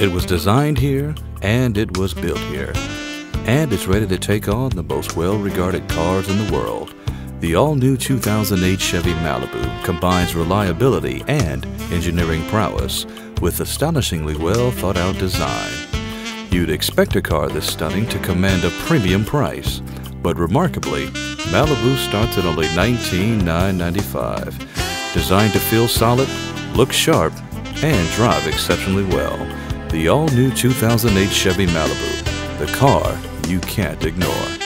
It was designed here and it was built here. And it's ready to take on the most well regarded cars in the world. The all new 2008 Chevy Malibu combines reliability and engineering prowess with astonishingly well thought out design. You'd expect a car this stunning to command a premium price, but remarkably, Malibu starts at only $19,995. Designed to feel solid, look sharp, and drive exceptionally well. The all new 2008 Chevy Malibu, the car you can't ignore.